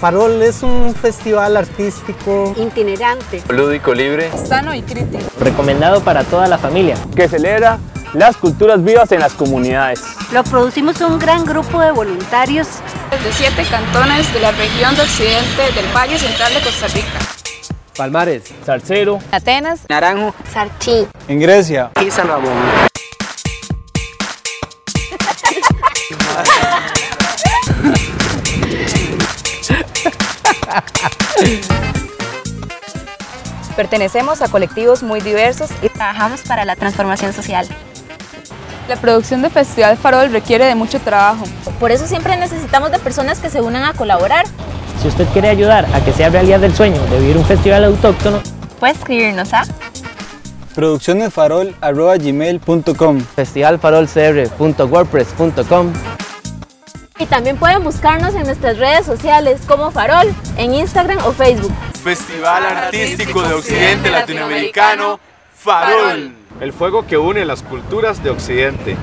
Farol es un festival artístico. Itinerante, lúdico libre, sano y crítico, recomendado para toda la familia, que celebra las culturas vivas en las comunidades. Lo producimos un gran grupo de voluntarios. De siete cantones de la región de occidente del Valle Central de Costa Rica. Palmares, Zarcero, Atenas, Naranjo, Sarchí, en Grecia. Y San Ramón. Pertenecemos a colectivos muy diversos y trabajamos para la transformación social. La producción de Festival Farol requiere de mucho trabajo. Por eso siempre necesitamos de personas que se unan a colaborar. Si usted quiere ayudar a que sea realidad el sueño de vivir un festival autóctono, puede escribirnos a produccionesfarol.gmail.com festivalfarolcr.wordpress.com Y también pueden buscarnos en nuestras redes sociales como Farol, en Instagram o Facebook. Festival Artístico de Occidente Latinoamericano, Farol. El fuego que une las culturas de Occidente.